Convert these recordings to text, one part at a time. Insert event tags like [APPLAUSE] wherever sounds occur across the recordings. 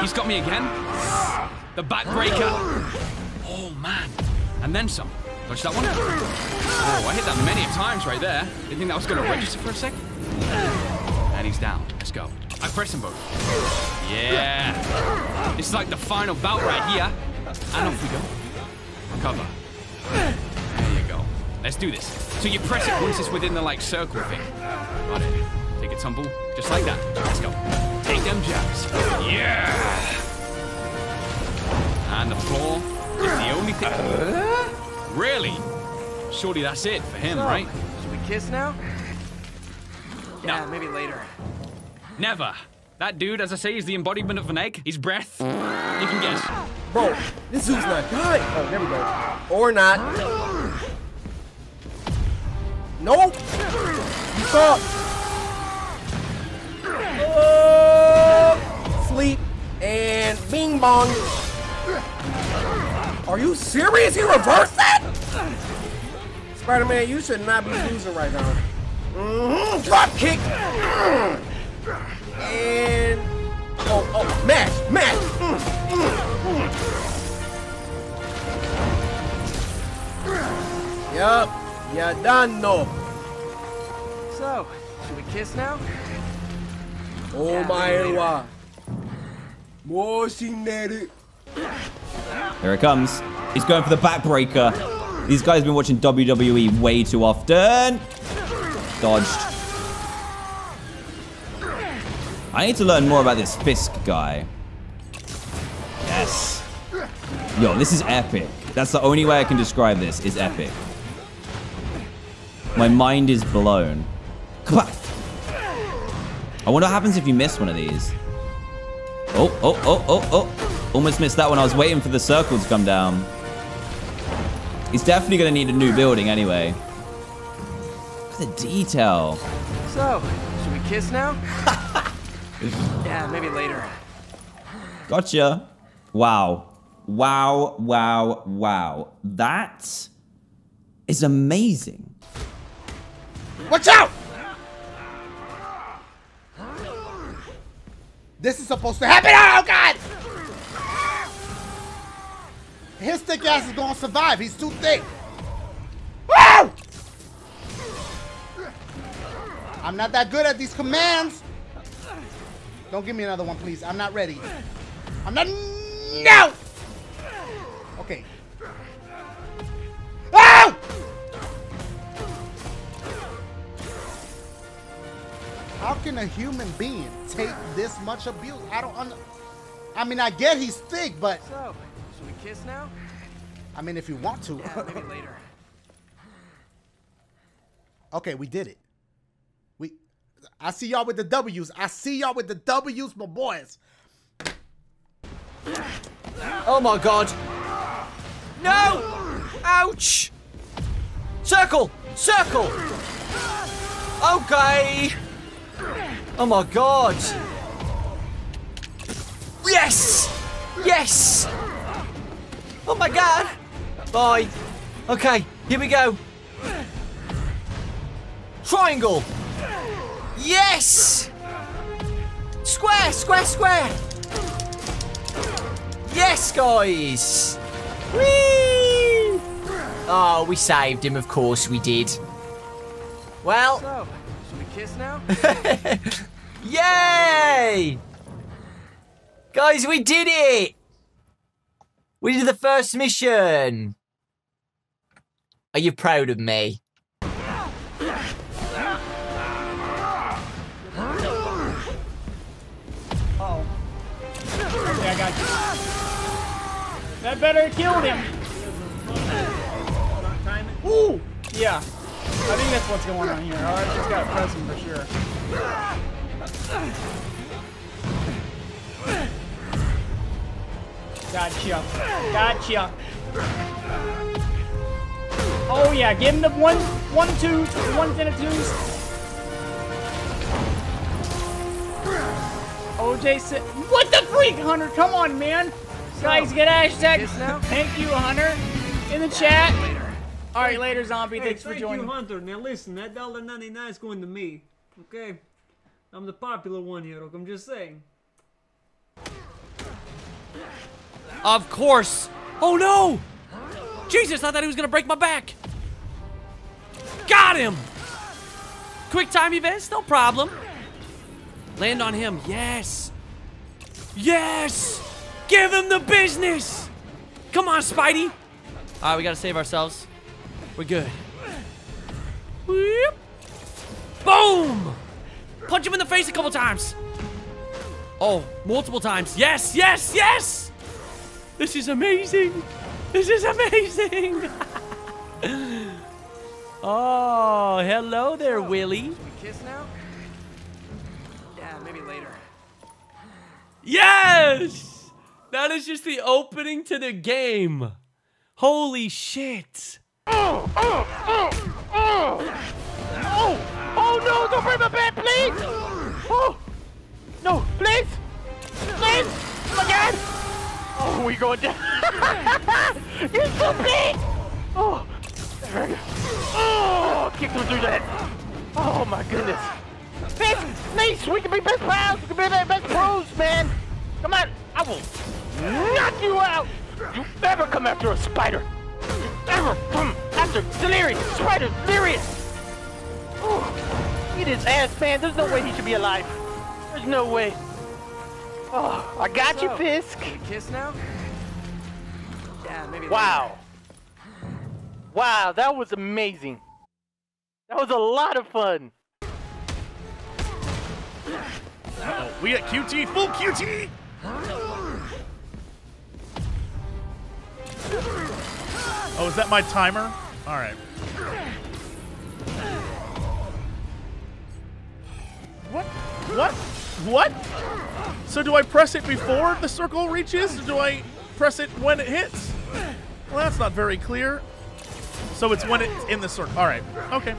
He's got me again. The backbreaker. Oh, man. And then some. Dodge that one. Oh, I hit that many times right there. Didn't think that was going to register for a sec. And he's down. Let's go. I press him both. Yeah. This is like the final bout right here. And off we go. Cover. There you go. Let's do this. So you press it once it's within the like circle thing. Got it. Take a tumble, just like that. Let's go. Take them jabs. Yeah. And the floor is the only thing. Really? Surely that's it for him, So, right? Should we kiss now? Yeah, No. maybe later. Never. That dude, as I say, is the embodiment of an egg. His breath. You can guess. Bro, this dude's not good. Oh, there we go. Or not. Nope. You suck. Are you serious? He reversed that? Spider-Man, you should not be losing right now. hmm Drop kick. And oh, oh, mash, mash. Mm, mm, mm. Yup, you done know. So, should we kiss now? Oh Yeah, my god. More it. Here it comes. He's going for the backbreaker. These guys have been watching WWE way too often. Dodged. I need to learn more about this Fisk guy. Yes. Yo, this is epic. That's the only way I can describe this, is epic. My mind is blown. Kabah! I wonder what happens if you miss one of these. Oh, oh, oh, oh, oh. Almost missed that one. I was waiting for the circle to come down. He's definitely going to need a new building anyway. Look at the detail. So, should we kiss now? [LAUGHS] yeah, maybe later. Gotcha. Wow. Wow, wow, wow. That is amazing. Watch out! This is supposed to happen. Oh God! His thick ass is gonna survive. He's too thick. I'm not that good at these commands. Don't give me another one, please. I'm not ready. I'm not. No! How can a human being take this much abuse? I don't under. I mean, I get he's thick, but So, should we kiss now? I mean, if you want to. Yeah, maybe later. [LAUGHS] okay, we did it. We. I see y'all with the W's. I see y'all with the W's, my boys. Oh my god. No! Ouch! Circle! Circle! Okay! Oh my god! Yes! Yes! Oh my god! Bye. Okay, here we go. Triangle! Yes! Square, square, square! Yes, guys! Whee! Oh, we saved him, of course we did. Well, kiss now? [LAUGHS] yay! Guys, we did it! We did the first mission! Are you proud of me? Oh. Okay, I got you. That better have killed him. Ooh! Yeah. I think that's what's going on here. Alright, just gotta press him for sure. Gotcha. Gotcha. Oh yeah, give him the one, one, twos, ones and a twos. OJ said, "What the freak, Hunter? Come on, man! Guys, get hashtag thank you, Hunter, in the chat. All right, later, zombie. Hey, Thanks for thank joining. you, Hunter. Now listen, that dollar ninety nine is going to me. Okay, I'm the popular one here. Look, I'm just saying. Of course. Oh no! Jesus, I thought he was gonna break my back. Got him! Quick time events, no problem. Land on him, yes. Yes! Give him the business! Come on, Spidey. All right, we gotta save ourselves. We're good. Whoop. Boom! Punch him in the face a couple times. Oh, multiple times. Yes, yes, yes! This is amazing. This is amazing. [LAUGHS] oh, hello there, oh, Willie. We kiss now? Yeah, maybe later. Yes! That is just the opening to the game. Holy shit. Oh, oh, oh, oh! Oh, oh no, don't break my back, please! Oh, no, please! Please! Again! Oh, we going down. You're so big! Oh, there we go. Oh, kicked him through that. Oh my goodness. Please, please, we can be best pals. We can be the best pros, man. Come on, I will knock you out. You ever come after a spider? You ever come after Delirious? Spider Delirious! Oh, eat his ass, man. There's no way he should be alive. There's no way. Oh, I got you, So, Fisk. We kiss now? Yeah, maybe Wow. Wow, that was amazing. That was a lot of fun. Oh, we got QT, full QT! Oh, is that my timer? All right. What? What? What? So do I press it before the circle reaches? Or do I press it when it hits? Well, that's not very clear. So it's when it's in the circle. All right. Okay.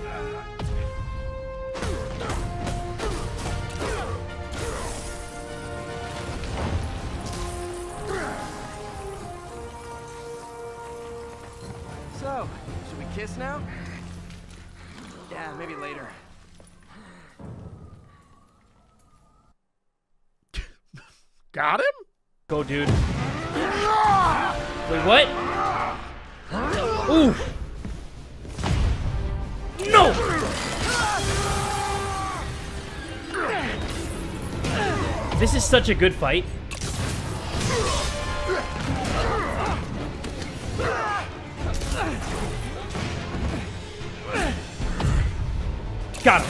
Should we kiss now? Yeah, maybe later. [LAUGHS] Got him? Go, dude. [LAUGHS] Wait, what? Ooh. No! This is such a good fight. Got it.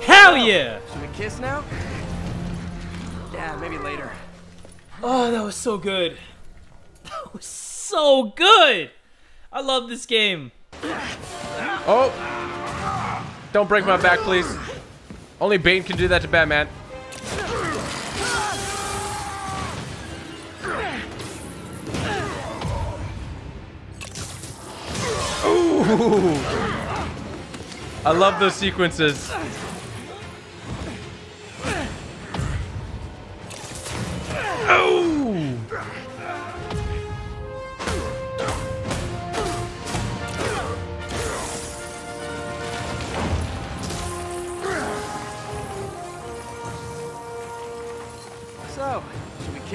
Hell yeah! Should we kiss now? Yeah, maybe later. Oh, that was so good. That was so good. I love this game. Oh! Don't break my back, please. Only Bane can do that to Batman. Ooh! I love those sequences.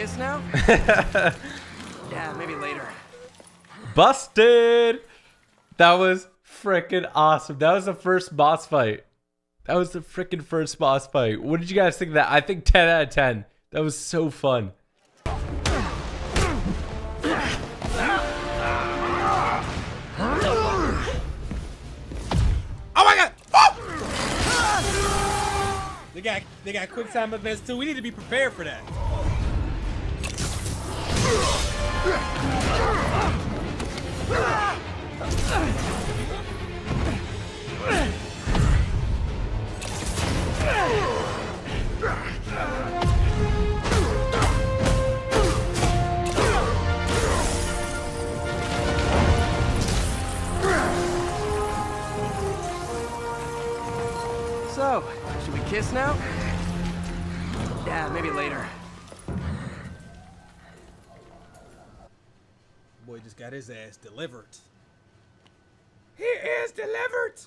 Should we kiss now? [LAUGHS] yeah, maybe later. Busted! That was freaking awesome. That was the first boss fight. That was the freaking first boss fight. What did you guys think of that? I think 10 out of 10. That was so fun. Oh my god! Oh! They got they got quick time events too. We need to be prepared for that. We kiss now? Yeah, maybe later. Boy just got his ass delivered. He is delivered!